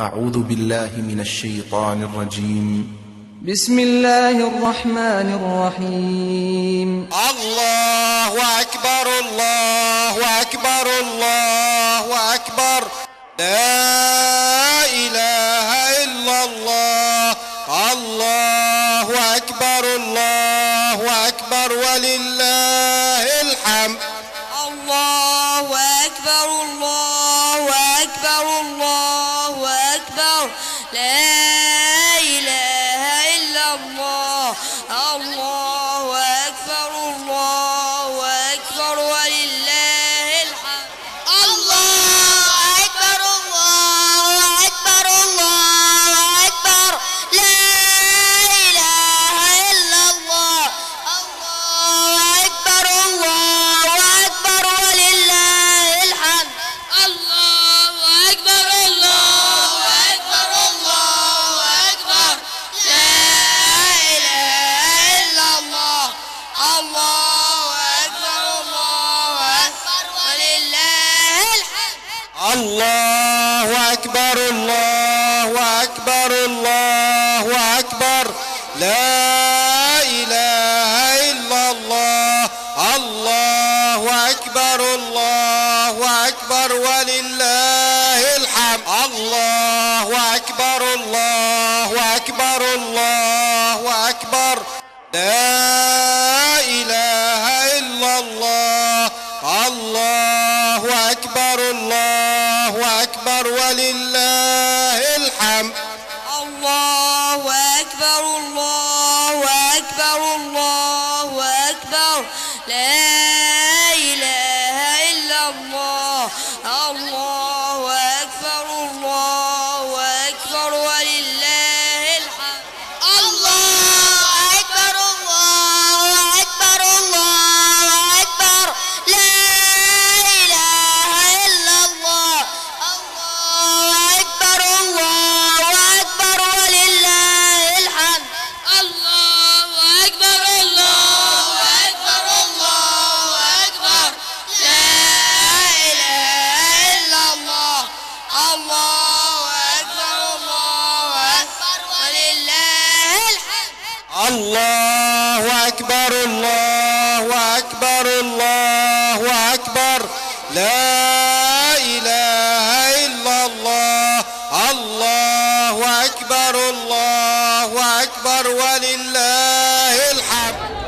أعوذ بالله من الشيطان الرجيم. بسم الله الرحمن الرحيم. الله أكبر الله أكبر الله أكبر. لا أكبر ولله الحمد. الله أكبر الله أكبر الله أكبر. لا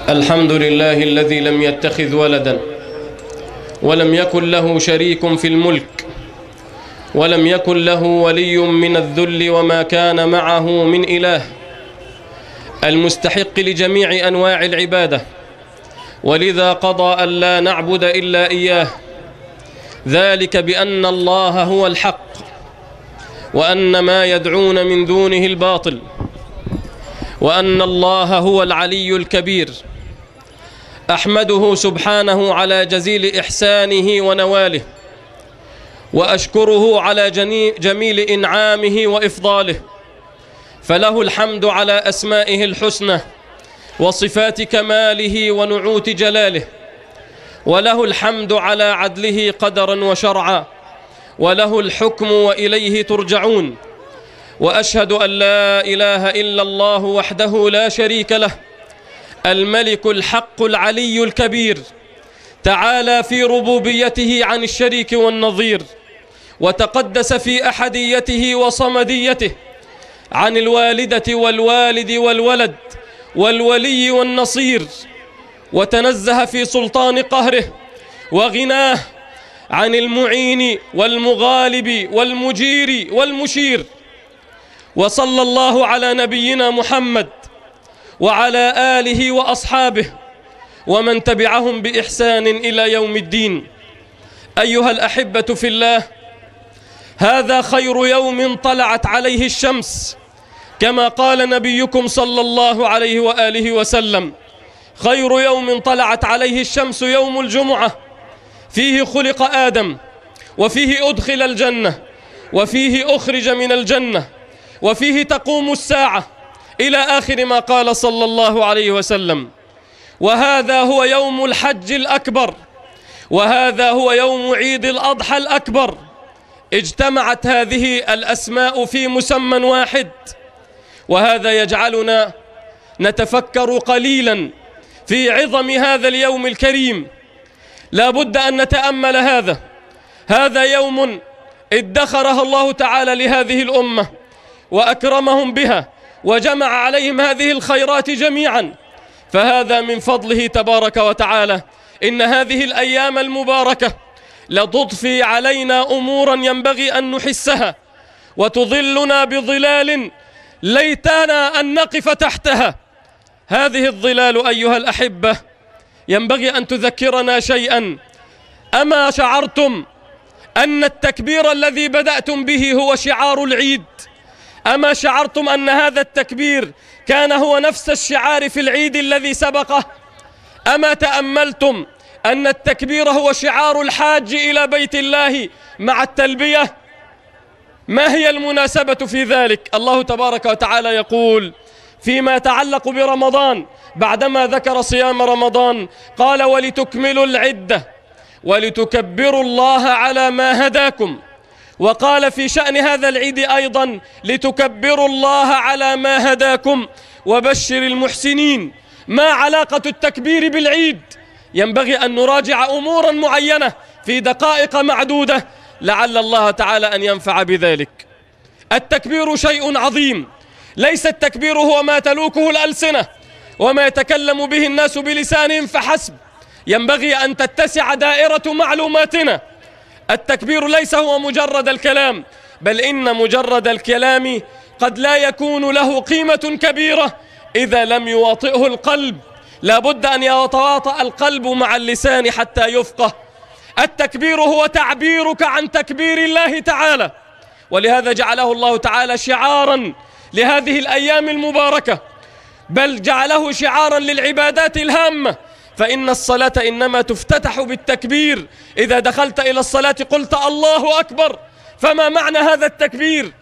الحمد لله الذي لم يتخذ ولدا ولم يكن له شريك في الملك ولم يكن له ولي من الذل وما كان معه من إله المستحق لجميع أنواع العبادة. ولذا قضى أن لا نعبد إلا إياه. ذلك بأن الله هو الحق وأن ما يدعون من دونه الباطل وأن الله هو العلي الكبير. أحمده سبحانه على جزيل إحسانه ونواله وأشكره على جميل إنعامه وإفضاله. فله الحمد على أسمائه الحسنى وصفات كماله ونعوت جلاله. وله الحمد على عدله قدرا وشرعا. وله الحكم وإليه ترجعون. وأشهد أن لا إله إلا الله وحده لا شريك له. الملك الحق العلي الكبير تعالى في ربوبيته عن الشريك والنظير وتقدس في أحديته وصمديته عن الوالدة والوالد والولد والولي والنصير وتنزه في سلطان قهره وغناه عن المعين والمغالب والمجير والمشير وصلى الله على نبينا محمد وعلى آله وأصحابه ومن تبعهم بإحسان إلى يوم الدين. أيها الأحبة في الله هذا خير يوم طلعت عليه الشمس كما قال نبيكم صلى الله عليه وآله وسلم. خير يوم طلعت عليه الشمس يوم الجمعة. فيه خلق آدم وفيه أدخل الجنة وفيه أخرج من الجنة وفيه تقوم الساعة. إلى آخر ما قال صلى الله عليه وسلم. وهذا هو يوم الحج الأكبر. وهذا هو يوم عيد الأضحى الأكبر. اجتمعت هذه الأسماء في مسمى واحد. وهذا يجعلنا نتفكر قليلا في عظم هذا اليوم الكريم. لا بد أن نتأمل هذا. هذا يوم ادخره الله تعالى لهذه الأمة وأكرمهم بها. وجمع عليهم هذه الخيرات جميعا. فهذا من فضله تبارك وتعالى. إن هذه الأيام المباركة لتضفي علينا أمورا ينبغي أن نحسها وتظلنا بظلال ليتنا أن نقف تحتها. هذه الظلال أيها الأحبة ينبغي أن تذكرنا شيئا. أما شعرتم أن التكبير الذي بدأتم به هو شعار العيد. أما شعرتم أن هذا التكبير كان هو نفس الشعار في العيد الذي سبقه؟ أما تأملتم أن التكبير هو شعار الحاج إلى بيت الله مع التلبية؟ ما هي المناسبة في ذلك؟ الله تبارك وتعالى يقول فيما يتعلق برمضان بعدما ذكر صيام رمضان قال ولتكملوا العدة ولتكبروا الله على ما هداكم وقال في شأن هذا العيد أيضا لتكبروا الله على ما هداكم وبشر المحسنين. ما علاقة التكبير بالعيد؟ ينبغي أن نراجع أمورا معينة في دقائق معدودة لعل الله تعالى أن ينفع بذلك. التكبير شيء عظيم. ليس التكبير هو ما تلوكه الألسنة وما يتكلم به الناس بلسانهم فحسب. ينبغي أن تتسع دائرة معلوماتنا التكبير ليس هو مجرد الكلام بل إن مجرد الكلام قد لا يكون له قيمة كبيرة. إذا لم يواطئه القلب لابد أن يتواطأ القلب مع اللسان حتى يفقه. التكبير هو تعبيرك عن تكبير الله تعالى. ولهذا جعله الله تعالى شعارا لهذه الأيام المباركة. بل جعله شعارا للعبادات الهامة. فإن الصلاة إنما تفتتح بالتكبير. إذا دخلت إلى الصلاة قلت الله أكبر. فما معنى هذا التكبير؟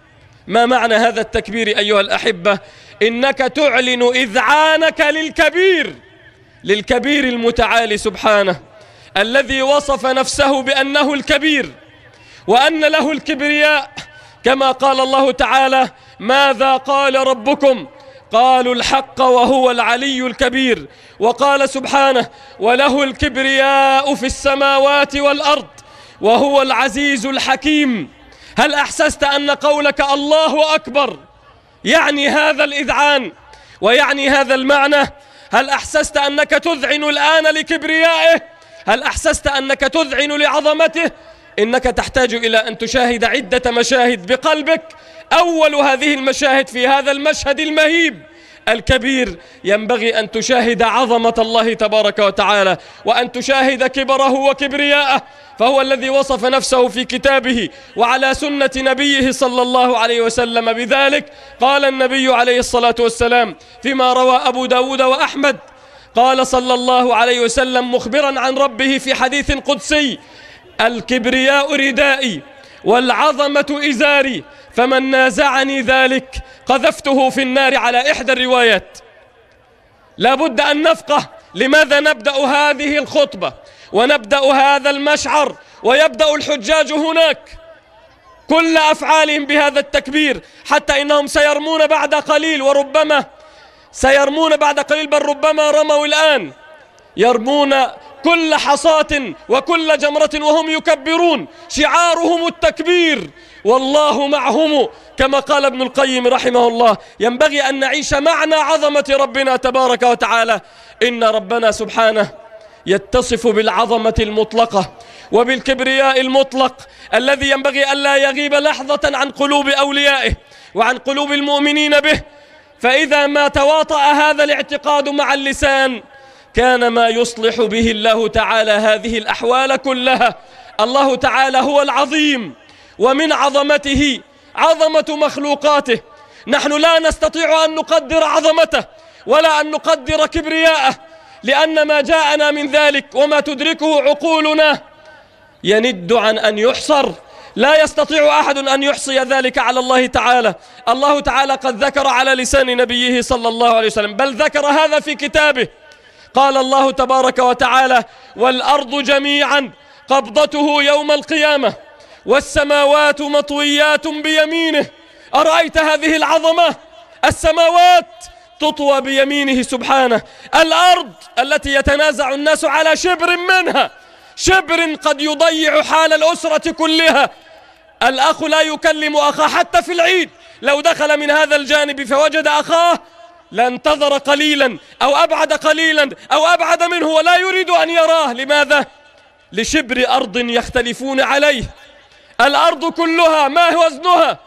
ما معنى هذا التكبير أيها الأحبة؟ إنك تعلن إذعانك للكبير. للكبير المتعالي سبحانه الذي وصف نفسه بأنه الكبير وأن له الكبرياء. كما قال الله تعالى ماذا قال ربكم؟ قالوا الحق وهو العلي الكبير. وقال سبحانه وله الكبرياء في السماوات والأرض وهو العزيز الحكيم. هل أحسست أن قولك الله أكبر؟ يعني هذا الإذعان ويعني هذا المعنى. هل أحسست أنك تذعن الآن لكبريائه؟ هل أحسست أنك تذعن لعظمته؟ إنك تحتاج إلى أن تشاهد عدة مشاهد بقلبك. أول هذه المشاهد في هذا المشهد المهيب الكبير ينبغي أن تشاهد عظمة الله تبارك وتعالى وأن تشاهد كبره وكبرياءه فهو الذي وصف نفسه في كتابه وعلى سنة نبيه صلى الله عليه وسلم بذلك. قال النبي عليه الصلاة والسلام فيما روى أبو داود وأحمد قال صلى الله عليه وسلم مخبرا عن ربه في حديث قدسي الكبرياء ردائي والعظمة إزاري فمن نازعني ذلك قذفته في النار على إحدى الروايات. لا بد أن نفقه لماذا نبدأ هذه الخطبة؟ ونبدأ هذا المشعر ويبدأ الحجاج هناك. كل أفعالهم بهذا التكبير حتى إنهم سيرمون بعد قليل وربما سيرمون بعد قليل بل ربما رموا الآن. يرمون كل حصاة وكل جمرة وهم يكبرون شعارهم التكبير. والله معهم كما قال ابن القيم رحمه الله ينبغي أن نعيش معنى عظمة ربنا تبارك وتعالى. إن ربنا سبحانه يتصف بالعظمة المطلقة وبالكبرياء المطلق الذي ينبغي ألا يغيب لحظة عن قلوب أوليائه وعن قلوب المؤمنين به. فإذا ما تواطأ هذا الاعتقاد مع اللسان كان ما يصلح به الله تعالى هذه الأحوال كلها. الله تعالى هو العظيم ومن عظمته عظمة مخلوقاته. نحن لا نستطيع أن نقدر عظمته ولا أن نقدر كبرياءه لأن ما جاءنا من ذلك وما تدركه عقولنا يند عن أن يحصر. لا يستطيع أحد أن يحصي ذلك على الله تعالى. الله تعالى قد ذكر على لسان نبيه صلى الله عليه وسلم بل ذكر هذا في كتابه. قال الله تبارك وتعالى والأرض جميعا قبضته يوم القيامة والسماوات مطويات بيمينه. أرأيت هذه العظمة؟ السماوات تطوى بيمينه سبحانه الأرض التي يتنازع الناس على شبر منها شبر قد يضيع حال الأسرة كلها. الأخ لا يكلم أخاه حتى في العيد لو دخل من هذا الجانب فوجد أخاه لانتظر قليلا أو أبعد قليلا أو أبعد منه ولا يريد أن يراه. لماذا؟ لشبر أرض يختلفون عليه. الأرض كلها ما وزنها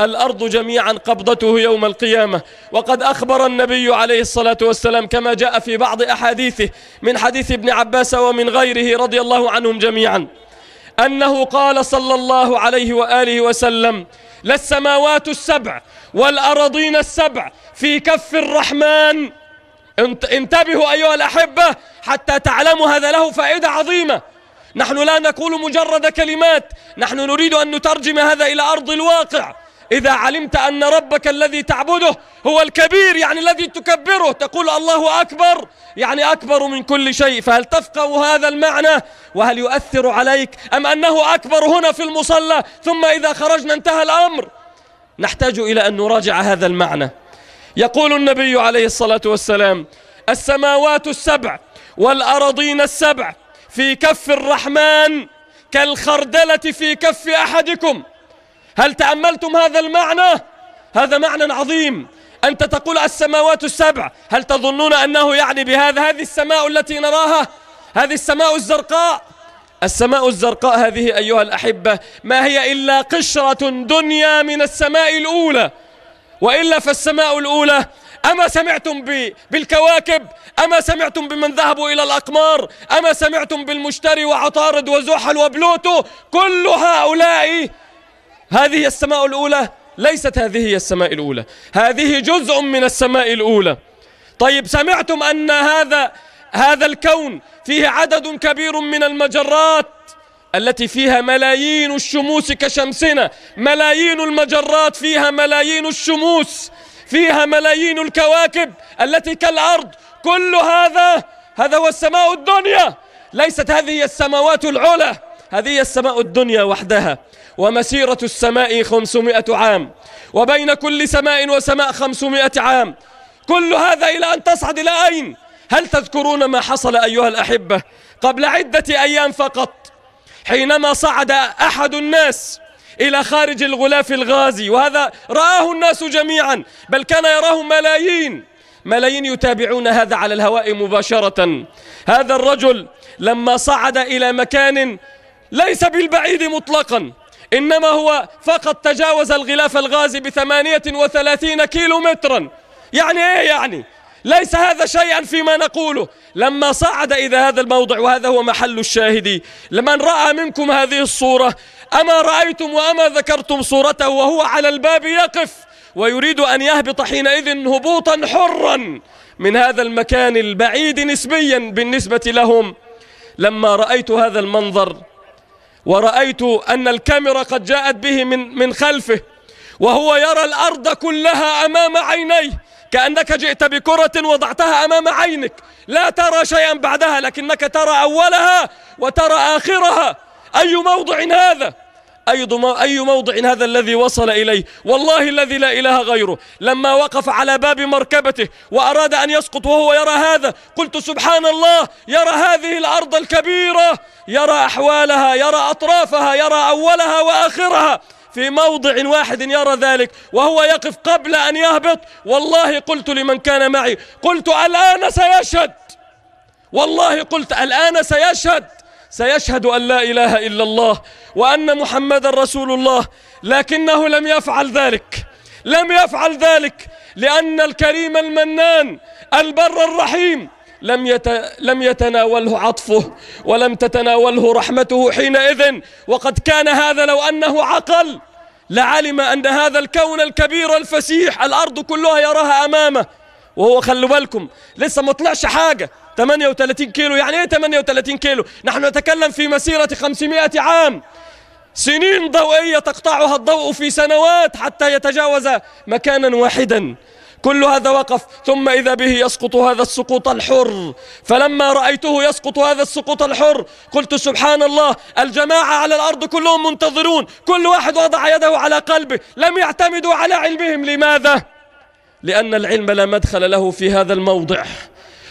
الأرض جميعا قبضته يوم القيامة. وقد أخبر النبي عليه الصلاة والسلام كما جاء في بعض أحاديثه من حديث ابن عباس ومن غيره رضي الله عنهم جميعا أنه قال صلى الله عليه وآله وسلم للسماوات السبع والأرضين السبع في كف الرحمن. انتبهوا أيها الأحبة حتى تعلموا هذا له فائدة عظيمة. نحن لا نقول مجرد كلمات نحن نريد أن نترجم هذا إلى أرض الواقع. إذا علمت أن ربك الذي تعبده هو الكبير يعني الذي تكبره تقول الله أكبر. يعني أكبر من كل شيء. فهل تفقه هذا المعنى؟ وهل يؤثر عليك أم أنه أكبر هنا في المصلى؟ ثم إذا خرجنا انتهى الأمر. نحتاج إلى أن نراجع هذا المعنى. يقول النبي عليه الصلاة والسلام السماوات السبع والأرضين السبع في كف الرحمن كالخردلة في كف أحدكم. هل تأملتم هذا المعنى؟ هذا معنى عظيم. أنت تقول السماوات السبع هل تظنون أنه يعني بهذا هذه السماء التي نراها؟ هذه السماء الزرقاء؟ السماء الزرقاء هذه أيها الأحبة ما هي إلا قشرة دنيا من السماء الأولى. وإلا فالسماء الأولى أما سمعتم بالكواكب أما سمعتم بمن ذهبوا إلى الأقمار أما سمعتم بالمشتري وعطارد وزحل وبلوتو كل هؤلاء هذه السماء الأولى ليست هذه هي السماء الأولى. هذه جزء من السماء الأولى. طيب سمعتم أن هذا هذا الكون فيه عدد كبير من المجرات التي فيها ملايين الشموس كشمسنا. ملايين المجرات فيها ملايين الشموس فيها ملايين الكواكب التي كالأرض كل هذا هذا هو السماء الدنيا. ليست هذه السماوات العلى هذه السماء الدنيا وحدها. ومسيرة السماء خمسمائة عام وبين كل سماء وسماء خمسمائة عام. كل هذا إلى أن تصعد إلى أين؟ هل تذكرون ما حصل أيها الأحبة قبل عدة أيام فقط؟ حينما صعد أحد الناس إلى خارج الغلاف الغازي وهذا رآه الناس جميعا بل كان يراه ملايين ملايين يتابعون هذا على الهواء مباشرة. هذا الرجل لما صعد إلى مكان ليس بالبعيد مطلقا إنما هو فقط تجاوز الغلاف الغازي بثمانية وثلاثين كيلو مترا يعني إيه يعني؟ ليس هذا شيئا فيما نقوله. لما صعد إلى هذا الموضع وهذا هو محل الشاهد. لمن رأى منكم هذه الصورة أما رأيتم وأما ذكرتم صورته وهو على الباب يقف ويريد أن يهبط حينئذ هبوطا حرا من هذا المكان البعيد نسبيا بالنسبة لهم. لما رأيت هذا المنظر ورأيت أن الكاميرا قد جاءت به من, من خلفه وهو يرى الأرض كلها أمام عينيه كأنك جئت بكرة وضعتها أمام عينك. لا ترى شيئا بعدها لكنك ترى أولها وترى آخرها. أي موضع هذا؟ أي موضع هذا الذي وصل إليه؟ والله الذي لا إله غيره. لما وقف على باب مركبته وأراد أن يسقط وهو يرى هذا قلت سبحان الله يرى هذه الأرض الكبيرة. يرى أحوالها يرى أطرافها يرى أولها وآخرها. في موضع واحد يرى ذلك وهو يقف قبل أن يهبط. والله قلت لمن كان معي قلت الآن سيشهد. والله قلت الآن سيشهد. سيشهد أن لا إله إلا الله وأن محمد رسول الله لكنه لم يفعل ذلك. لم يفعل ذلك لأن الكريم المنان البر الرحيم لم يت... لم يتناوله عطفه ولم تتناوله رحمته حينئذ. وقد كان هذا لو أنه عقل لعلم أن هذا الكون الكبير الفسيح الأرض كلها يراها أمامه. وهو خلوا بالكم لسه ما طلعش حاجة. 38 كيلو يعني إيه 38 كيلو؟ نحن نتكلم في مسيرة 500 عام. سنين ضوئية تقطعها الضوء في سنوات حتى يتجاوز مكانا واحدا. كل هذا وقف ثم إذا به يسقط هذا السقوط الحر. فلما رأيته يسقط هذا السقوط الحر قلت سبحان الله الجماعة على الأرض كلهم منتظرون كل واحد وضع يده على قلبه لم يعتمدوا على علمهم. لماذا؟ لأن العلم لا مدخل له في هذا الموضع.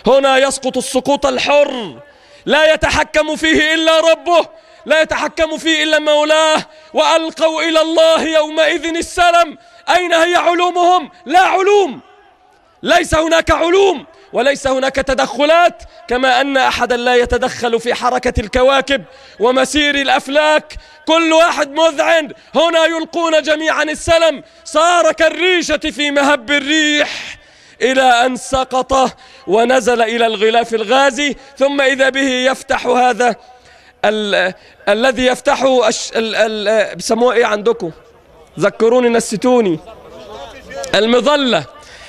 هنا يسقط السقوط الحر. لا يتحكم فيه إلا ربه لا يتحكم فيه إلا مولاه. وألقوا إلى الله يومئذ السلم. أين هي علومهم؟ لا علوم. ليس هناك علوم وليس هناك تدخلات كما أن أحدا لا يتدخل في حركة الكواكب ومسير الأفلاك. كل واحد مذعن. هنا يلقون جميعا السلم. صار كالريشة في مهب الريح إلى أن سقط ونزل إلى الغلاف الغازي. ثم إذا به يفتح هذا ال الذي يفتحه بيسموه إيه عندكم؟ ذكروني نسيتوني. المظلة.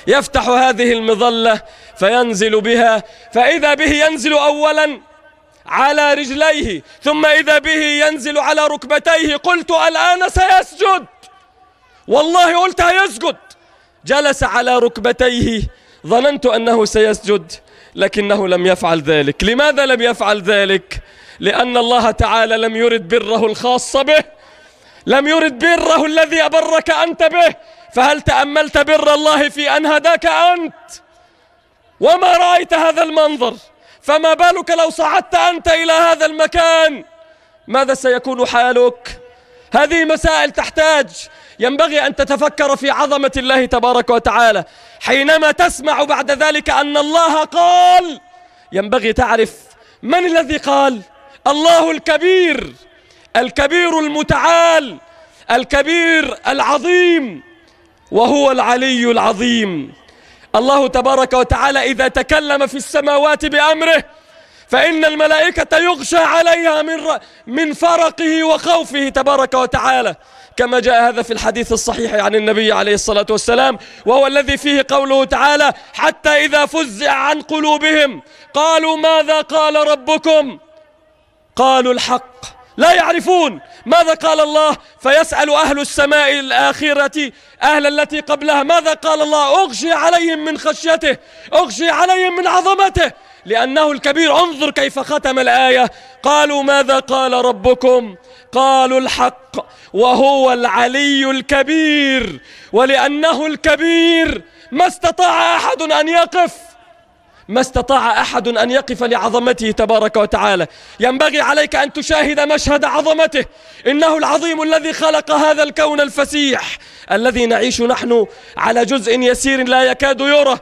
يفتح هذه المظلة فينزل بها. فإذا به ينزل أولا على رجليه ثم إذا به ينزل على ركبتيه قلت الآن سيسجد. والله قلت هيسجد. جلس على ركبتيه. ظننت أنه سيسجد لكنه لم يفعل ذلك. لماذا لم يفعل ذلك؟ لأن الله تعالى لم يرد بره الخاص به. لم يرد بره الذي أبرك أنت به. فهل تأملت بر الله في أن هداك أنت؟ وما رأيت هذا المنظر؟ فما بالك لو صعدت أنت إلى هذا المكان؟ ماذا سيكون حالك؟ هذه مسائل تحتاج. ينبغي أن تتفكر في عظمة الله تبارك وتعالى. حينما تسمع بعد ذلك أن الله قال ينبغي تعرف من الذي قال؟ الله الكبير. الكبير المتعال الكبير العظيم وهو العلي العظيم. الله تبارك وتعالى إذا تكلم في السماوات بأمره فإن الملائكة يغشى عليها من من فرقه وخوفه تبارك وتعالى. كما جاء هذا في الحديث الصحيح عن النبي عليه الصلاة والسلام وهو الذي فيه قوله تعالى حتى إذا فزع عن قلوبهم قالوا ماذا قال ربكم؟ قالوا الحق. لا يعرفون ماذا قال الله فيسأل أهل السماء الآخرة أهل التي قبلها ماذا قال الله؟ أغشي عليهم من خشيته أغشي عليهم من عظمته لأنه الكبير انظر كيف ختم الآية. قالوا ماذا قال ربكم؟ قالوا الحق وهو العلي الكبير ولأنه الكبير ما استطاع أحد أن يقف. ما استطاع أحد أن يقف لعظمته تبارك وتعالى. ينبغي عليك أن تشاهد مشهد عظمته. إنه العظيم الذي خلق هذا الكون الفسيح. الذي نعيش نحن على جزء يسير لا يكاد يرى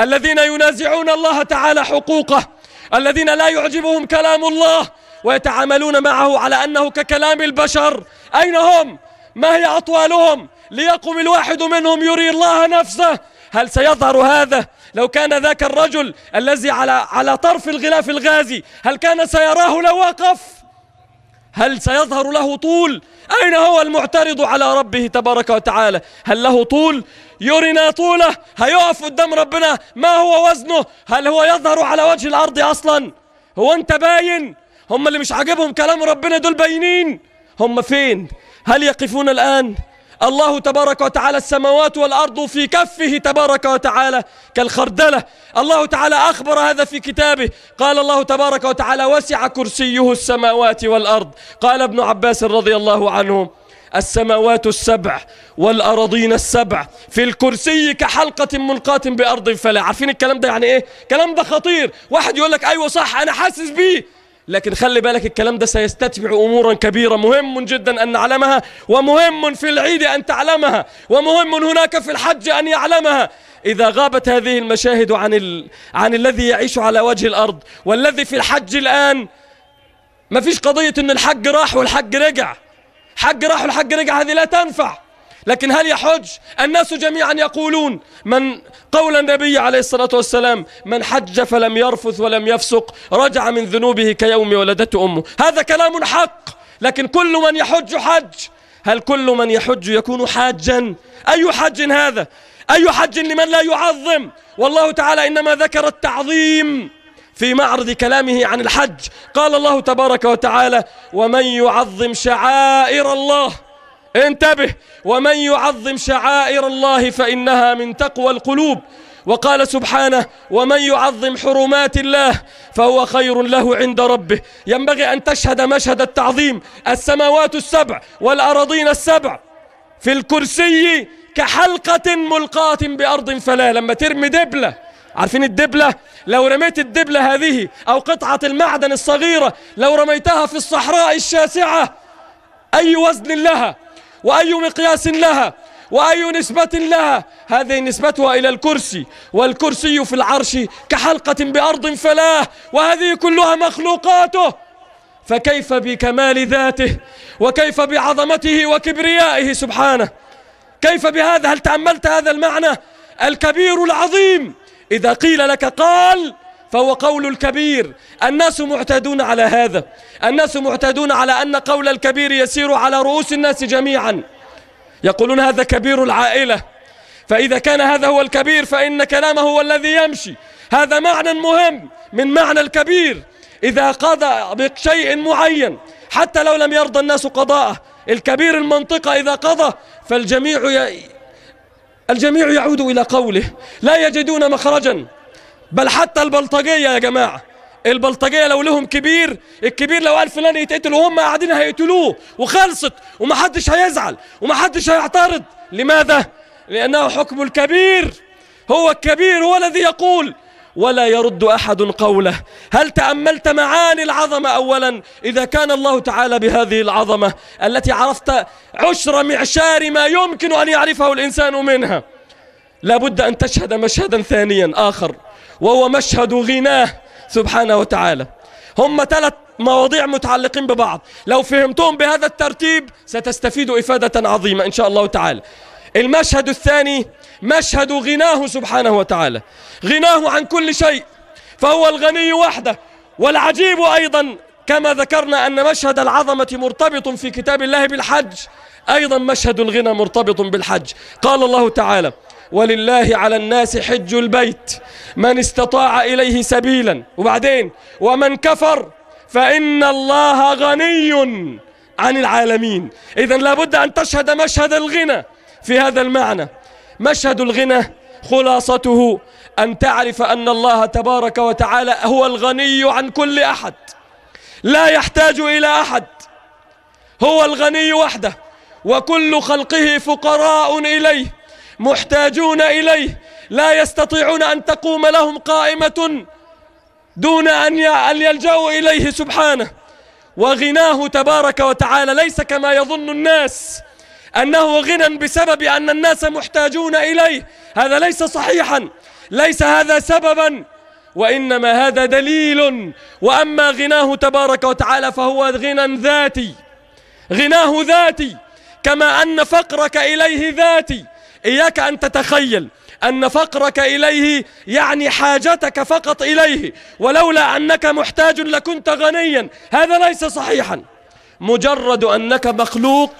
الذين ينازعون الله تعالى حقوقه. الذين لا يعجبهم كلام الله. ويتعاملون معه على أنه ككلام البشر. أين هم؟ ما هي أطوالهم؟ ليقم الواحد منهم يري الله نفسه. هل سيظهر هذا؟ لو كان ذاك الرجل الذي على على طرف الغلاف الغازي هل كان سيراه لو وقف هل سيظهر له طول؟ أين هو المعترض على ربه تبارك وتعالى؟ هل له طول؟ يرنا طوله. هيقف قدام ربنا. ما هو وزنه؟ هل هو يظهر على وجه الأرض أصلا؟ هو أنت باين. هم اللي مش عاجبهم كلام ربنا دول باينين. هم فين؟ هل يقفون الآن؟ الله تبارك وتعالى السماوات والأرض في كفه تبارك وتعالى كالخردلة. الله تعالى أخبر هذا في كتابه. قال الله تبارك وتعالى وسع كرسيه السماوات والأرض. قال ابن عباس رضي الله عنه السماوات السبع والأراضين السبع. في الكرسي كحلقة ملقاة بأرض فلا. عارفين الكلام ده يعني إيه؟ كلام ده خطير. واحد يقول لك أيوة صح أنا حاسس بيه. لكن خلي بالك الكلام ده سيستتبع أمورا كبيرة. مهم جدا أن نعلمها ومهم في العيد أن تعلمها ومهم هناك في الحج أن يعلمها. إذا غابت هذه المشاهد عن, ال... عن الذي يعيش على وجه الأرض والذي في الحج الآن ما فيش قضية أن الحج راح والحج رجع. حج راح والحج رجع هذه لا تنفع. لكن هل يحج؟ الناس جميعا يقولون من قول النبي عليه الصلاة والسلام من حج فلم يرفث ولم يفسق رجع من ذنوبه كيوم ولدته أمه. هذا كلام حق لكن كل من يحج حج. هل كل من يحج يكون حاجا؟ أي حج هذا؟ أي حج لمن لا يعظم؟ والله تعالى إنما ذكر التعظيم في معرض كلامه عن الحج. قال الله تبارك وتعالى ومن يعظم شعائر الله انتبه ومن يعظم شعائر الله فإنها من تقوى القلوب. وقال سبحانه ومن يعظم حرمات الله فهو خير له عند ربه. ينبغي أن تشهد مشهد التعظيم السماوات السبع والأراضين السبع في الكرسي كحلقة ملقاة بأرض فلا. لما ترمي دبلة عارفين الدبلة؟ لو رميت الدبلة هذه أو قطعة المعدن الصغيرة لو رميتها في الصحراء الشاسعة أي وزن لها؟ وأي مقياس لها وأي نسبة لها. هذه نسبتها إلى الكرسي والكرسي في العرش كحلقة بأرض فلاه وهذه كلها مخلوقاته. فكيف بكمال ذاته وكيف بعظمته وكبريائه سبحانه؟ كيف بهذا؟ هل تأملت هذا المعنى؟ الكبير العظيم. إذا قيل لك قال فهو قول الكبير. الناس معتادون على هذا. الناس معتادون على أن قول الكبير يسير على رؤوس الناس جميعا. يقولون هذا كبير العائلة. فإذا كان هذا هو الكبير فإن كلامه هو الذي يمشي. هذا معنى مهم من معنى الكبير. إذا قضى بشيء معين حتى لو لم يرضى الناس قضاءه الكبير المنطقة إذا قضى فالجميع ي... الجميع يعود إلى قوله. لا يجدون مخرجا. بل حتى البلطجية يا جماعة. البلطجية لو لهم كبير الكبير لو قال فلان يتقتل وهم قاعدين هيقتلوه وخلصت ومحدش هيزعل ومحدش هيعترض. لماذا؟ لأنه حكم الكبير. هو الكبير هو الذي يقول ولا يرد أحد قوله. هل تأملت معاني العظمة أولا؟ إذا كان الله تعالى بهذه العظمة التي عرفت عشر معشار ما يمكن أن يعرفه الإنسان منها. لابد أن تشهد مشهدا ثانيا آخر. وهو مشهد غناه سبحانه وتعالى. هم ثلاث مواضيع متعلقين ببعض. لو فهمتهم بهذا الترتيب ستستفيد إفادة عظيمة إن شاء الله تعالى. المشهد الثاني مشهد غناه سبحانه وتعالى. غناه عن كل شيء فهو الغني وحده. والعجيب أيضا كما ذكرنا أن مشهد العظمة مرتبط في كتاب الله بالحج. أيضا مشهد الغنى مرتبط بالحج. قال الله تعالى ولله على الناس حج البيت. من استطاع إليه سبيلا. وبعدين ومن كفر فإن الله غني عن العالمين. إذا لابد أن تشهد مشهد الغنى في هذا المعنى. مشهد الغنى خلاصته أن تعرف أن الله تبارك وتعالى هو الغني عن كل أحد. لا يحتاج إلى أحد. هو الغني وحده. وكل خلقه فقراء إليه. محتاجون إليه. لا يستطيعون أن تقوم لهم قائمة دون أن يلجأوا إليه سبحانه. وغناه تبارك وتعالى. ليس كما يظن الناس أنه غنى بسبب أن الناس محتاجون إليه. هذا ليس صحيحا. ليس هذا سببا. وإنما هذا دليل. وأما غناه تبارك وتعالى فهو غنى ذاتي. غناه ذاتي. كما أن فقرك إليه ذاتي. إياك أن تتخيل أن فقرك إليه يعني حاجتك فقط إليه ولولا أنك محتاج لكنت غنيا. هذا ليس صحيحا. مجرد أنك مخلوق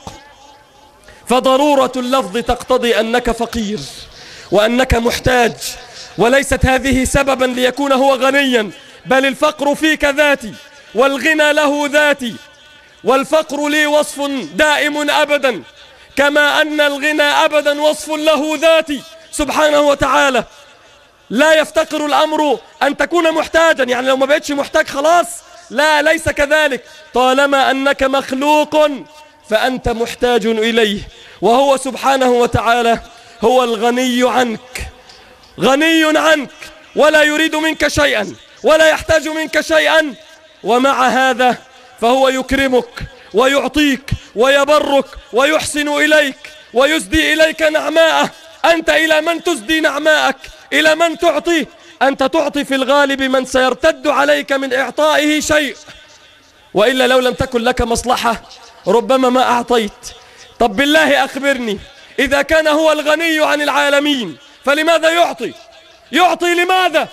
فضرورة اللفظ تقتضي أنك فقير وأنك محتاج. وليست هذه سببا ليكون هو غنيا بل الفقر فيك ذاتي والغنى له ذاتي. والفقر لي وصف دائم أبدا. كما أن الغنى أبدا وصف له ذاتي. سبحانه وتعالى. لا يفتقر الأمر أن تكون محتاجا. يعني لو ما بقتش محتاج خلاص. لا ليس كذلك. طالما أنك مخلوق فأنت محتاج إليه. وهو سبحانه وتعالى هو الغني عنك. غني عنك. ولا يريد منك شيئا. ولا يحتاج منك شيئا. ومع هذا فهو يكرمك. ويعطيك ويبرك ويحسن إليك ويسدي إليك نعماءه. أنت إلى من تسدي نعماءك؟ إلى من تعطي؟ أنت تعطي في الغالب من سيرتد عليك من إعطائه شيء. وإلا لو لم تكن لك مصلحة ربما ما أعطيت. طب بالله أخبرني إذا كان هو الغني عن العالمين فلماذا يعطي؟ يعطي لماذا؟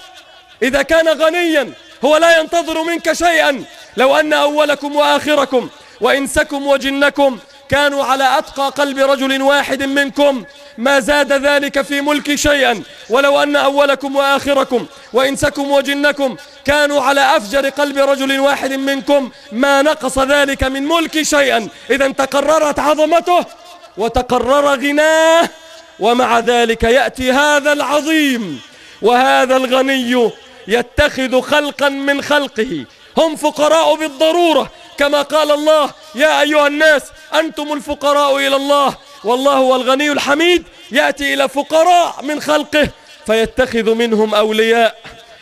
إذا كان غنيا هو لا ينتظر منك شيئا. لو أن أولكم وآخركم وإنسكم وجنكم كانوا على أتقى قلب رجل واحد منكم. ما زاد ذلك في ملك شيئا. ولو أن أولكم وآخركم وإنسكم وجنكم كانوا على أفجر قلب رجل واحد منكم. ما نقص ذلك من ملك شيئا. إذا تقررت عظمته وتقرر غناه. ومع ذلك يأتي هذا العظيم وهذا الغني يتخذ خلقا من خلقه. هم فقراء بالضرورة كما قال الله يا أيها الناس أنتم الفقراء إلى الله والله هو الغني الحميد يأتي إلى فقراء من خلقه فيتخذ منهم أولياء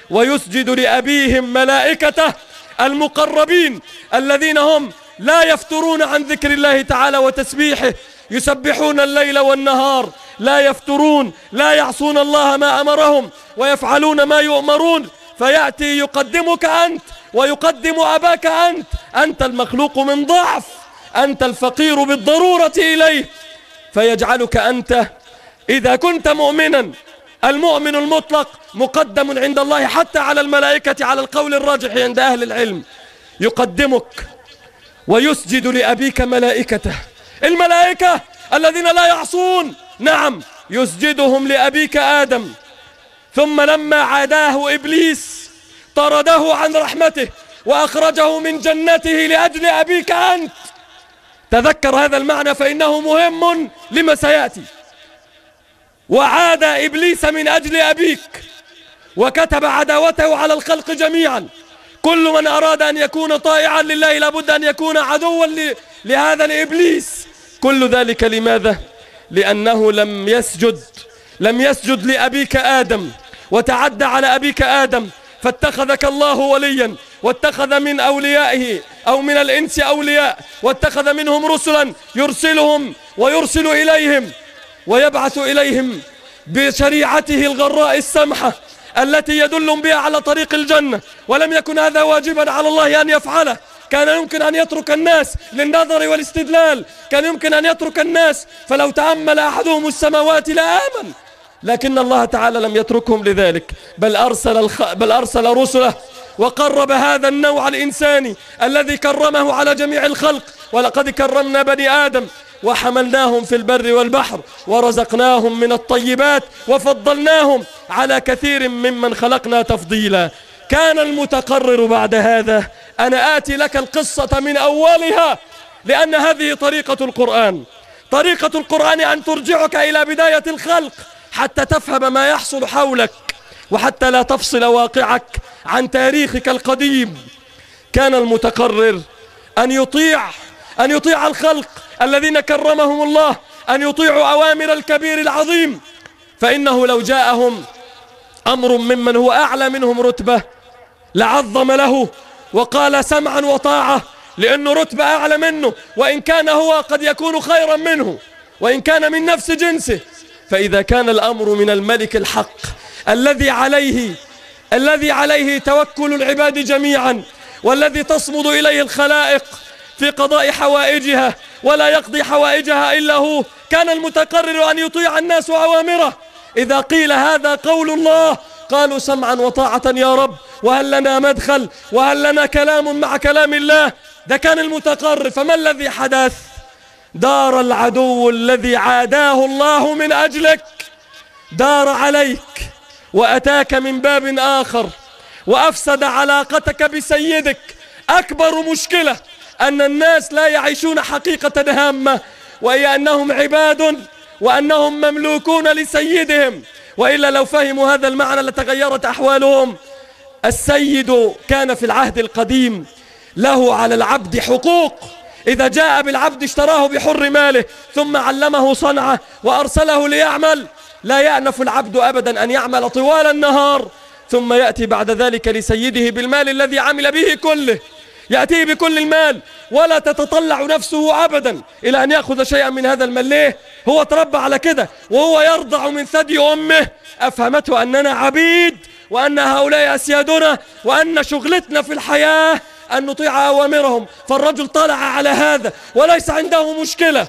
ويسجد لأبيهم ملائكته المقربين الذين هم لا يفترون عن ذكر الله تعالى وتسبيحه يسبحون الليل والنهار لا يفترون لا يعصون الله ما أمرهم ويفعلون ما يؤمرون فيأتي يقدمك أنت ويقدم أباك أنت. أنت المخلوق من ضعف. أنت الفقير بالضرورة إليه. فيجعلك أنت إذا كنت مؤمنا المؤمن المطلق مقدم عند الله حتى على الملائكة على القول الراجح عند أهل العلم. يقدمك ويسجد لأبيك ملائكته. الملائكة الذين لا يعصون. نعم يسجدهم لأبيك آدم. ثم لما عاداه إبليس طرده عن رحمته وأخرجه من جنته لأجل أبيك أنت. تذكر هذا المعنى فإنه مهم لما سيأتي. وعاد إبليس من أجل أبيك وكتب عداوته على الخلق جميعا. كل من أراد أن يكون طائعا لله لابد أن يكون عدوا لهذا الإبليس. كل ذلك لماذا؟ لأنه لم يسجد لم يسجد لأبيك آدم وتعدى على أبيك آدم فاتخذك الله وليا واتخذ من أوليائه أو من الإنس أولياء واتخذ منهم رسلا يرسلهم ويرسل إليهم ويبعث إليهم بشريعته الغراء السمحة التي يدل بها على طريق الجنة. ولم يكن هذا واجبا على الله أن يفعله. كان يمكن أن يترك الناس للنظر والاستدلال. كان يمكن أن يترك الناس. فلو تأمل أحدهم السماوات لآمن. لكن الله تعالى لم يتركهم لذلك. بل أرسل, الخ... بل أرسل رسله وقرب هذا النوع الإنساني الذي كرمه على جميع الخلق. ولقد كرمنا بني آدم وحملناهم في البر والبحر ورزقناهم من الطيبات وفضلناهم على كثير ممن خلقنا تفضيلا. كان المتقرر بعد هذا أنا آتي لك القصة من أولها لأن هذه طريقة القرآن. طريقة القرآن أن ترجعك إلى بداية الخلق. حتى تفهم ما يحصل حولك وحتى لا تفصل واقعك عن تاريخك القديم. كان المتقرر أن يطيع أن يطيع الخلق الذين كرمهم الله أن يطيعوا أوامر الكبير العظيم. فإنه لو جاءهم أمر ممن هو أعلى منهم رتبة لعظم له وقال سمعا وطاعة لأنه رتبة أعلى منه وإن كان هو قد يكون خيرا منه وإن كان من نفس جنسه. فإذا كان الأمر من الملك الحق الذي عليه الذي عليه توكل العباد جميعا والذي تصمد إليه الخلائق في قضاء حوائجها ولا يقضي حوائجها إلا هو كان المتقرر أن يطيع الناس أوامره. إذا قيل هذا قول الله قالوا سمعا وطاعة يا رب وهل لنا مدخل وهل لنا كلام مع كلام الله؟ ده كان المتقرر فما الذي حدث؟ دار العدو الذي عاداه الله من أجلك دار عليك وأتاك من باب آخر وأفسد علاقتك بسيدك. أكبر مشكلة أن الناس لا يعيشون حقيقة هامة وهي أنهم عباد وأنهم مملوكون لسيدهم. وإلا لو فهموا هذا المعنى لتغيرت أحوالهم. السيد كان في العهد القديم له على العبد حقوق. إذا جاء بالعبد اشتراه بحر ماله ثم علمه صنعه وأرسله ليعمل لا يأنف العبد أبدا أن يعمل طوال النهار. ثم يأتي بعد ذلك لسيده بالمال الذي عمل به كله. يأتيه بكل المال ولا تتطلع نفسه أبدا إلى أن يأخذ شيئا من هذا المال. ليه؟ هو تربى على كده وهو يرضع من ثدي أمه. أفهمته أننا عبيد وأن هؤلاء أسيادنا وأن شغلتنا في الحياة أن نطيع أوامرهم فالرجل طلع على هذا وليس عنده مشكلة.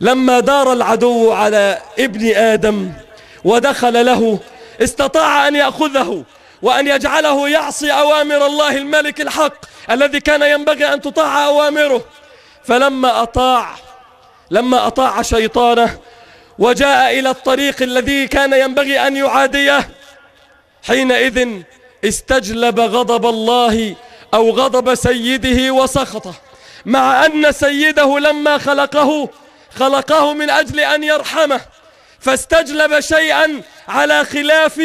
لما دار العدو على ابن آدم ودخل له استطاع أن يأخذه وأن يجعله يعصي أوامر الله الملك الحق الذي كان ينبغي أن تطاع أوامره. فلما أطاع لما أطاع شيطانه وجاء إلى الطريق الذي كان ينبغي أن يعاديه حينئذ استجلب غضب الله أو غضب سيده وسخطه مع أن سيده لما خلقه خلقه من أجل أن يرحمه فاستجلب شيئا على خلاف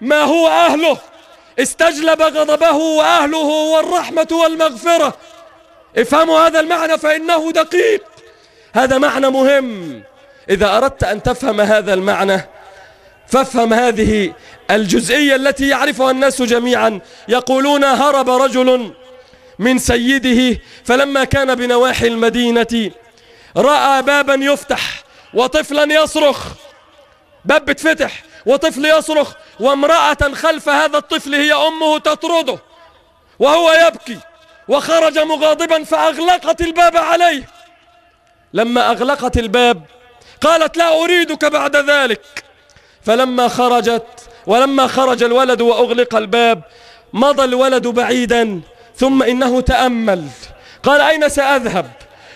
ما هو أهله. استجلب غضبه وأهله والرحمة والمغفرة. افهموا هذا المعنى فإنه دقيق. هذا معنى مهم. إذا أردت أن تفهم هذا المعنى فافهم هذه الجزئية التي يعرفها الناس جميعا. يقولون هرب رجل من سيده فلما كان بنواحي المدينة رأى بابا يفتح وطفلا يصرخ. باب بتفتح وطفل يصرخ وامرأة خلف هذا الطفل هي أمه تطرده وهو يبكي وخرج مغاضبا فأغلقت الباب عليه. لما أغلقت الباب قالت لا أريدك بعد ذلك. فلما خرجت ولما خرج الولد وأغلق الباب مضى الولد بعيدا ثم إنه تأمل. قال أين سأذهب؟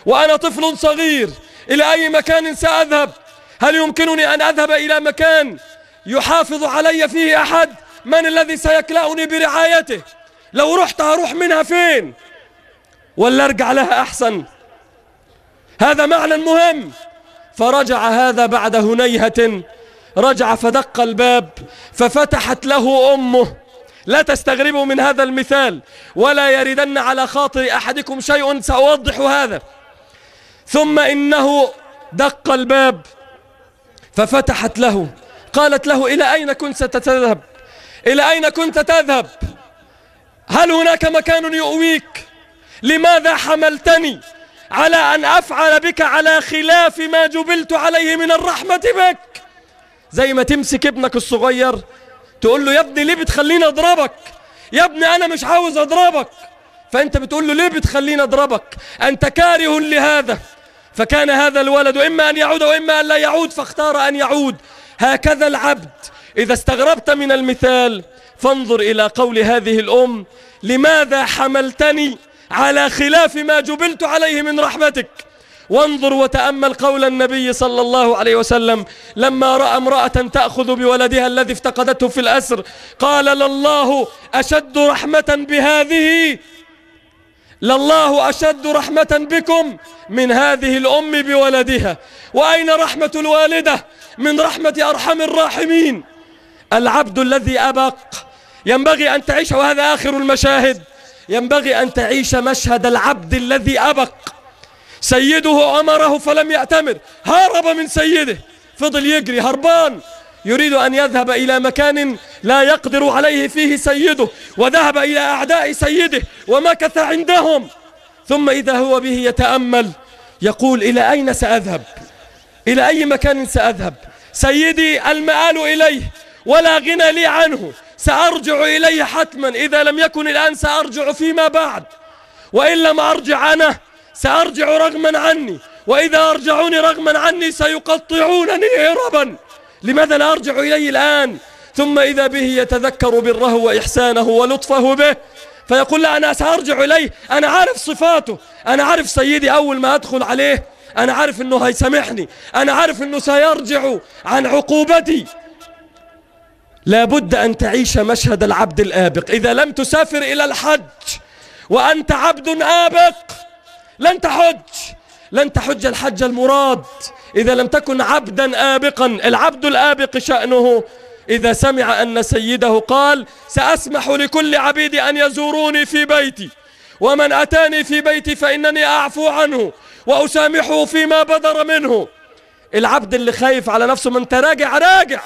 وأنا طفل صغير إلى أي مكان سأذهب؟ هل يمكنني أن أذهب إلى مكان يحافظ علي فيه أحد؟ من الذي سيكلأني برعايته؟ لو رحت هروح منها فين؟ ولا أرجع لها أحسن. هذا معنى مهم. فرجع هذا بعد هنيهة رجع فدق الباب ففتحت له أمه. لا تستغربوا من هذا المثال ولا يردن على خاطر أحدكم شيء سأوضح هذا. ثم إنه دق الباب ففتحت له. قالت له إلى أين كنت تذهب إلى أين كنت تذهب؟ هل هناك مكان يؤويك؟ لماذا حملتني على أن أفعل بك على خلاف ما جبلت عليه من الرحمة بك؟ زي ما تمسك ابنك الصغير تقول له يا ابني ليه بتخليني أضربك؟ يا ابني أنا مش عاوز أضربك. فأنت بتقول له ليه بتخليني أضربك؟ أنت كاره لهذا. فكان هذا الولد إما أن يعود وإما أن لا يعود فاختار أن يعود. هكذا العبد. إذا استغربت من المثال فانظر إلى قول هذه الأم لماذا حملتني على خلاف ما جبلت عليه من رحمتك؟ وانظر وتأمل قول النبي صلى الله عليه وسلم لما رأى امرأة تأخذ بولدها الذي افتقدته في الأسر قال لله أشد رحمة بهذه لله أشد رحمة بكم من هذه الأم بولدها وأين رحمة الوالدة؟ من رحمة أرحم الراحمين. العبد الذي أبق ينبغي أن تعيش وهذا آخر المشاهد ينبغي أن تعيش مشهد العبد الذي أبق. سيده أمره فلم يأتمر. هرب من سيده. فضل يجري هربان. يريد أن يذهب إلى مكان لا يقدر عليه فيه سيده. وذهب إلى أعداء سيده. ومكث عندهم. ثم إذا هو به يتأمل يقول إلى أين سأذهب؟ إلى أي مكان سأذهب؟ سيدي المآل إليه. ولا غنى لي عنه. سأرجع إليه حتما. إذا لم يكن الآن سأرجع فيما بعد. وإن لم أرجع أنا سأرجع رغما عني وإذا أرجعوني رغما عني سيقطعونني هربا. لماذا لا أرجع إليه الآن؟ ثم إذا به يتذكر بره وإحسانه ولطفه به فيقول لا أنا سأرجع إليه. أنا عارف صفاته. أنا عارف سيدي أول ما أدخل عليه. أنا عارف أنه هيسامحني. أنا عارف أنه سيرجع عن عقوبتي. لابد أن تعيش مشهد العبد الآبق. إذا لم تسافر إلى الحج وأنت عبد آبق لن تحج لن تحج الحج المراد. إذا لم تكن عبدا آبقا العبد الآبق شأنه. إذا سمع أن سيده قال سأسمح لكل عبيد أن يزوروني في بيتي ومن أتاني في بيتي فإنني أعفو عنه وأسامحه فيما بدر منه. العبد اللي خايف على نفسه من تراجع راجع.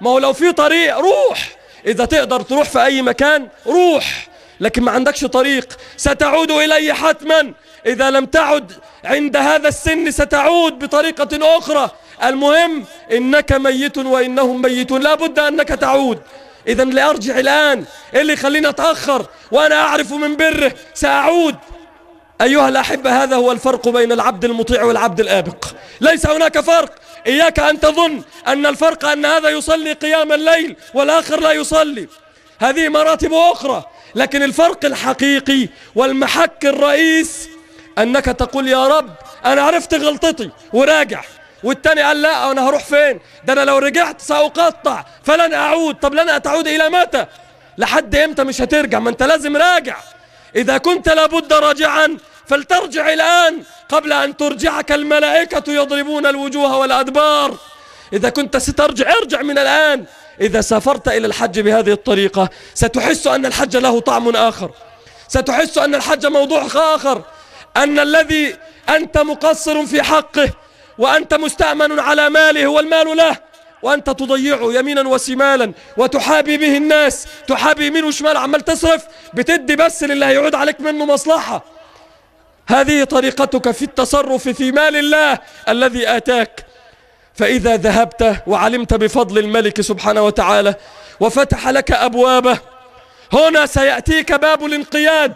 ما هو لو في طريق روح. إذا تقدر تروح في أي مكان روح. لكن ما عندكش طريق ستعود إليه حتما. إذا لم تعد عند هذا السن ستعود بطريقة أخرى. المهم إنك ميت وإنهم ميتون. لا بد أنك تعود. إذا لأرجع الآن. اللي يخليني أتأخر وأنا أعرف من بره سأعود. أيها الأحبة هذا هو الفرق بين العبد المطيع والعبد الآبق. ليس هناك فرق. إياك أن تظن أن الفرق أن هذا يصلي قيام الليل والآخر لا يصلي. هذه مراتب أخرى. لكن الفرق الحقيقي والمحك الرئيس أنك تقول يا رب أنا عرفت غلطتي وراجع والتاني قال لا أنا هروح فين؟ ده أنا لو رجعت سأقطع فلن أعود. طب لن أتعود إلى متى؟ لحد إمتى مش هترجع؟ ما أنت لازم راجع. إذا كنت لابد راجعا فلترجع الآن قبل أن ترجعك الملائكة يضربون الوجوه والأدبار. إذا كنت سترجع ارجع من الآن. إذا سافرت إلى الحج بهذه الطريقة ستحس أن الحج له طعم آخر. ستحس أن الحج موضوع آخر. أن الذي أنت مقصر في حقه وأنت مستأمن على ماله والمال له وأنت تضيعه يمينا وشمالا وتحابي به الناس تحابي يمين وشمال عمال تصرف بتدي بس للي هيعود عليك منه مصلحة. هذه طريقتك في التصرف في مال الله الذي آتاك. فإذا ذهبت وعلمت بفضل الملك سبحانه وتعالى وفتح لك أبوابه هنا سيأتيك باب الانقياد.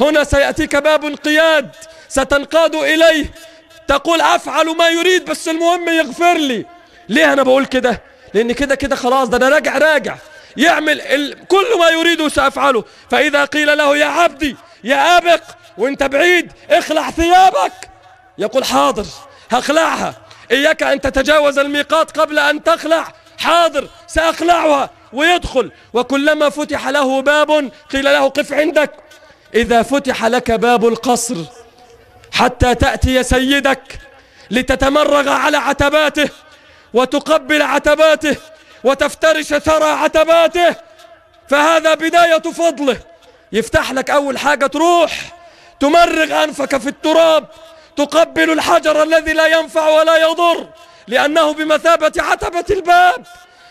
هنا سيأتيك باب انقياد ستنقاد إليه. تقول أفعل ما يريد بس المهم يغفر لي. ليه أنا بقول كده؟ لأن كده كده خلاص ده أنا راجع راجع. يعمل ال... كل ما يريده سأفعله. فإذا قيل له يا عبدي يا أبق وأنت بعيد اخلع ثيابك. يقول حاضر هخلعها. إياك أن تتجاوز الميقات قبل أن تخلع. حاضر سأخلعها ويدخل. وكلما فتح له باب قيل له قف عندك. إذا فتح لك باب القصر حتى تأتي سيدك لتتمرغ على عتباته وتقبل عتباته وتفترش ثرى عتباته فهذا بداية فضله. يفتح لك أول حاجة تروح تمرغ أنفك في التراب تقبل الحجر الذي لا ينفع ولا يضر لأنه بمثابة عتبة الباب.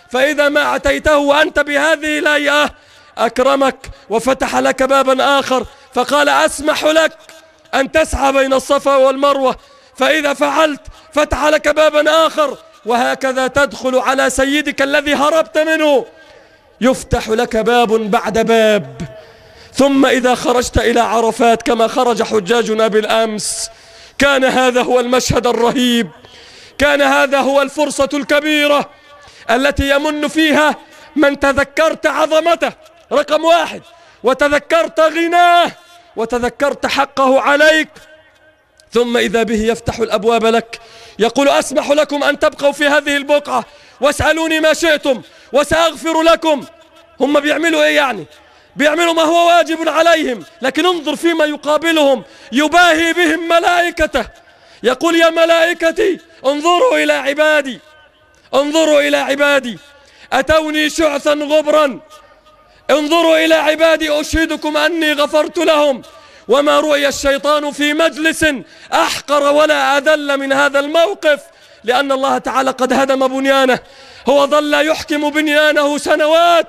فإذا ما أتيته وأنت بهذه الهيئة أكرمك وفتح لك بابا آخر فقال أسمح لك أن تسعى بين الصفا والمروة فإذا فعلت فتح لك بابا آخر وهكذا تدخل على سيدك الذي هربت منه. يفتح لك باب بعد باب. ثم إذا خرجت إلى عرفات كما خرج حجاجنا بالأمس كان هذا هو المشهد الرهيب. كان هذا هو الفرصة الكبيرة التي يمن فيها من تذكرت عظمته. رقم واحد. وتذكرت غناه وتذكرت حقه عليك. ثم إذا به يفتح الأبواب لك يقول أسمح لكم أن تبقوا في هذه البقعة واسألوني ما شئتم وسأغفر لكم. هم بيعملوا إيه يعني؟ بيعملوا ما هو واجب عليهم لكن انظر فيما يقابلهم يباهي بهم ملائكته. يقول يا ملائكتي انظروا إلى عبادي انظروا إلى عبادي. أتوني شعثا غبرا. انظروا إلى عبادي أشهدكم أني غفرت لهم. وما رؤي الشيطان في مجلس أحقر ولا أذل من هذا الموقف لأن الله تعالى قد هدم بنيانه. هو ظل يحكم بنيانه سنوات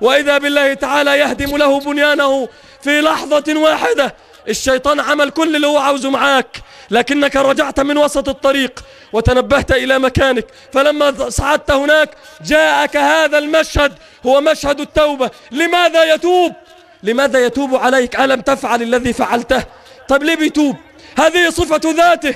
وإذا بالله تعالى يهدم له بنيانه في لحظة واحدة الشيطان عمل كل اللي هو عاوزه معاك لكنك رجعت من وسط الطريق وتنبهت إلى مكانك. فلما صعدت هناك جاءك هذا المشهد هو مشهد التوبة. لماذا يتوب؟ لماذا يتوب عليك؟ ألم تفعل الذي فعلته؟ طيب ليه بيتوب؟ هذه صفة ذاته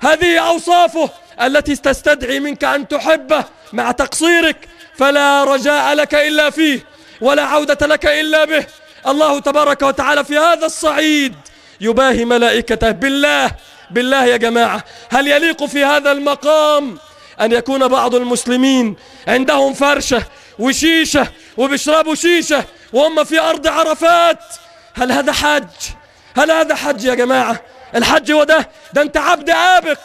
هذه أوصافه التي تستدعي منك أن تحبه مع تقصيرك. فلا رجاء لك إلا فيه ولا عودة لك إلا به. الله تبارك وتعالى في هذا الصعيد يباهي ملائكته. بالله بالله يا جماعة هل يليق في هذا المقام أن يكون بعض المسلمين عندهم فرشة وشيشة وبيشربوا شيشة وهم في أرض عرفات؟ هل هذا حج هل هذا حج يا جماعة؟ الحج هو ده ده أنت عبد آبق.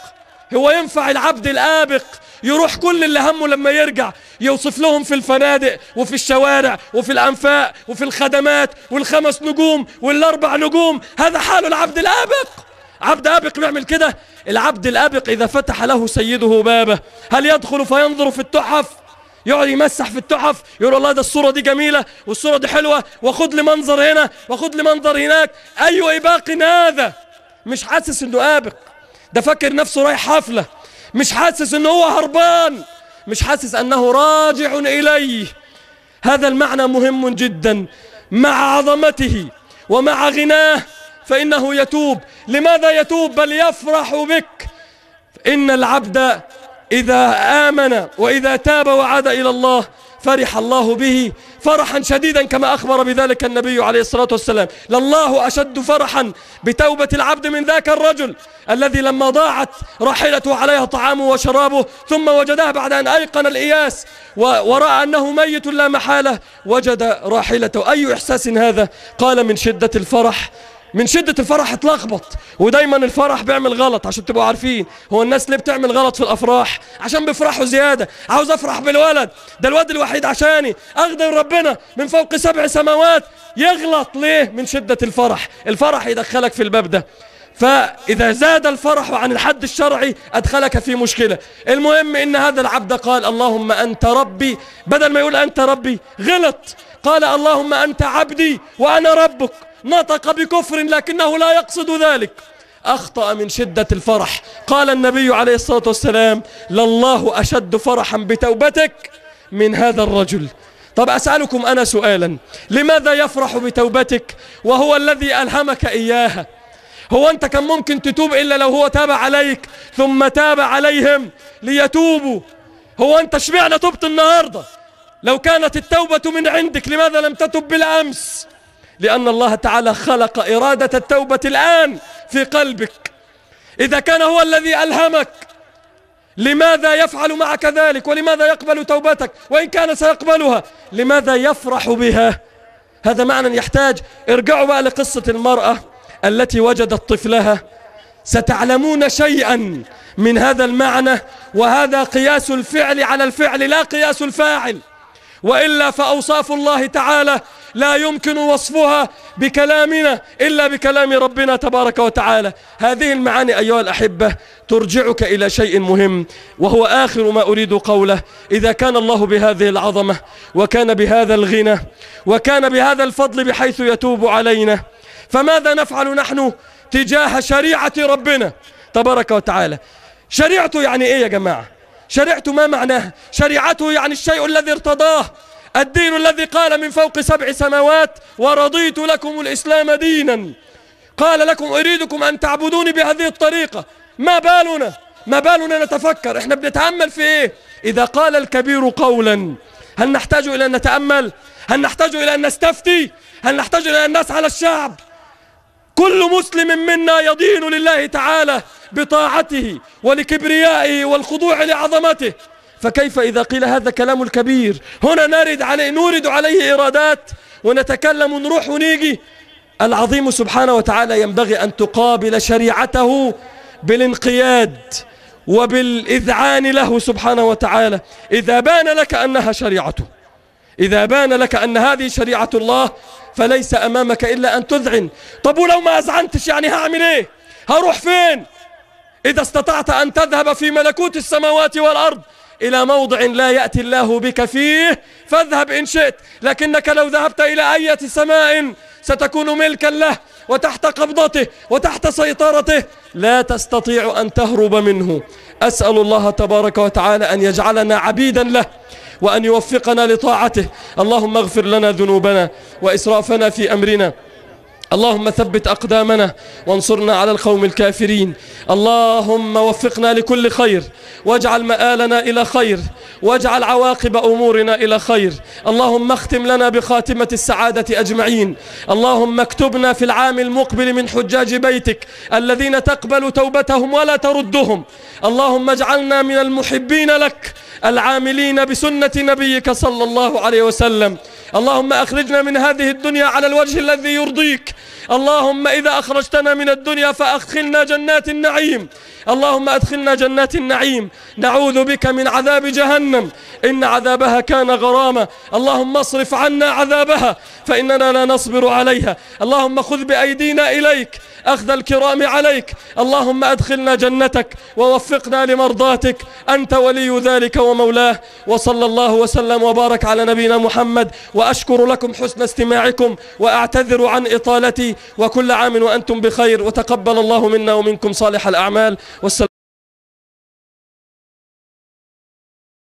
هو ينفع العبد الآبق يروح كل اللي همه لما يرجع يوصف لهم في الفنادق وفي الشوارع وفي الأنفاق وفي الخدمات والخمس نجوم والأربع نجوم. هذا حال العبد الآبق. عبد آبق بيعمل كده؟ العبد الآبق إذا فتح له سيده بابه هل يدخل فينظر في التحف؟ يقعد يمسح في التحف يقول والله ده الصورة دي جميلة والصورة دي حلوة وخد لي منظر هنا وخد لي منظر هناك. أي إباق هذا مش حاسس إنه آبق. ده فاكر نفسه رايح حفلة. مش حاسس إنه هو هربان. مش حاسس أنه راجع إليه. هذا المعنى مهم جدا. مع عظمته ومع غناه فإنه يتوب. لماذا يتوب؟ بل يفرح بك. إن العبد إذا آمن وإذا تاب وعاد إلى الله فرح الله به فرحا شديدا كما أخبر بذلك النبي عليه الصلاة والسلام. لله أشد فرحا بتوبة العبد من ذاك الرجل الذي لما ضاعت راحلته عليها طعامه وشرابه ثم وجدها بعد أن أيقن الإياس ورأى أنه ميت لا محالة وجد راحلته. أي إحساس هذا؟ قال من شدة الفرح من شدة الفرح اتلخبط. ودايما الفرح بيعمل غلط عشان تبقوا عارفين. هو الناس ليه بتعمل غلط في الأفراح؟ عشان بيفرحوا زيادة. عاوز أفرح بالولد. ده الواد الوحيد عشاني. أخدم ربنا من فوق سبع سماوات. يغلط ليه؟ من شدة الفرح. الفرح يدخلك في الباب ده. فإذا زاد الفرح عن الحد الشرعي أدخلك في مشكلة. المهم إن هذا العبد قال اللهم أنت ربي. بدل ما يقول أنت ربي غلط. قال اللهم أنت عبدي وأنا ربك. نطق بكفر لكنه لا يقصد ذلك. أخطأ من شدة الفرح. قال النبي عليه الصلاة والسلام لله أشد فرحا بتوبتك من هذا الرجل. طب أسألكم أنا سؤالا لماذا يفرح بتوبتك وهو الذي ألهمك إياها هو أنت كان ممكن تتوب إلا لو هو تاب عليك ثم تاب عليهم ليتوبوا؟ هو أنت اشمعنى تبت النهاردة؟ لو كانت التوبة من عندك لماذا لم تتب بالأمس؟ لأن الله تعالى خلق إرادة التوبة الآن في قلبك. إذا كان هو الذي ألهمك لماذا يفعل معك ذلك؟ ولماذا يقبل توبتك؟ وإن كان سيقبلها لماذا يفرح بها؟ هذا معنى يحتاج. ارجعوا بقى لقصة المرأة التي وجدت طفلها. ستعلمون شيئا من هذا المعنى وهذا قياس الفعل على الفعل لا قياس الفاعل. وإلا فأوصاف الله تعالى لا يمكن وصفها بكلامنا إلا بكلام ربنا تبارك وتعالى. هذه المعاني أيها الأحبة ترجعك إلى شيء مهم وهو آخر ما أريد قوله. إذا كان الله بهذه العظمة وكان بهذا الغنى وكان بهذا الفضل بحيث يتوب علينا فماذا نفعل نحن تجاه شريعة ربنا تبارك وتعالى؟ شريعته يعني إيه يا جماعة؟ شريعته ما معناها شريعته يعني الشيء الذي ارتضاه. الدين الذي قال من فوق سبع سماوات ورضيت لكم الإسلام دينا. قال لكم أريدكم أن تعبدوني بهذه الطريقة. ما بالنا؟ ما بالنا نتفكر. إحنا بنتأمل في إيه؟ إذا قال الكبير قولا هل نحتاج إلى أن نتأمل؟ هل نحتاج إلى أن نستفتي؟ هل نحتاج إلى أن نسعى الشعب كل مسلم منا يدين لله تعالى. بطاعته ولكبريائه والخضوع لعظمته. فكيف إذا قيل هذا كلام الكبير؟ هنا نرد عليه نورد عليه إرادات ونتكلم ونروح ونيجي. العظيم سبحانه وتعالى ينبغي أن تقابل شريعته بالانقياد وبالإذعان له سبحانه وتعالى. إذا بان لك أنها شريعته إذا بان لك أن هذه شريعة الله فليس أمامك إلا أن تذعن. طب ولو ما أزعنتش يعني هعمل إيه؟ هروح فين؟ إذا استطعت أن تذهب في ملكوت السماوات والأرض إلى موضع لا يأتي الله بك فيه فاذهب إن شئت. لكنك لو ذهبت إلى أية سماء ستكون ملكا له وتحت قبضته وتحت سيطرته. لا تستطيع أن تهرب منه. أسأل الله تبارك وتعالى أن يجعلنا عبيدا له وأن يوفقنا لطاعته. اللهم اغفر لنا ذنوبنا وإسرافنا في أمرنا. اللهم ثبت أقدامنا وانصرنا على القوم الكافرين. اللهم وفقنا لكل خير. واجعل مآلنا إلى خير. واجعل عواقب أمورنا إلى خير. اللهم اختم لنا بخاتمة السعادة أجمعين. اللهم اكتبنا في العام المقبل من حجاج بيتك الذين تقبل توبتهم ولا تردهم. اللهم اجعلنا من المحبين لك العاملين بسنة نبيك صلى الله عليه وسلم. اللهم أخرجنا من هذه الدنيا على الوجه الذي يرضيك. اللهم إذا أخرجتنا من الدنيا فأدخلنا جنات النعيم. اللهم أدخلنا جنات النعيم. نعوذ بك من عذاب جهنم. إن عذابها كان غراما. اللهم اصرف عنا عذابها فإننا لا نصبر عليها. اللهم خذ بأيدينا إليك أخذ الكرام عليك. اللهم أدخلنا جنتك ووفقنا لمرضاتك. أنت ولي ذلك ومولاه. وصلى الله وسلم وبارك على نبينا محمد. وأشكر لكم حسن استماعكم وأعتذر عن إطالتي. وكل عام وأنتم بخير وتقبل الله منا ومنكم صالح الأعمال. والسلام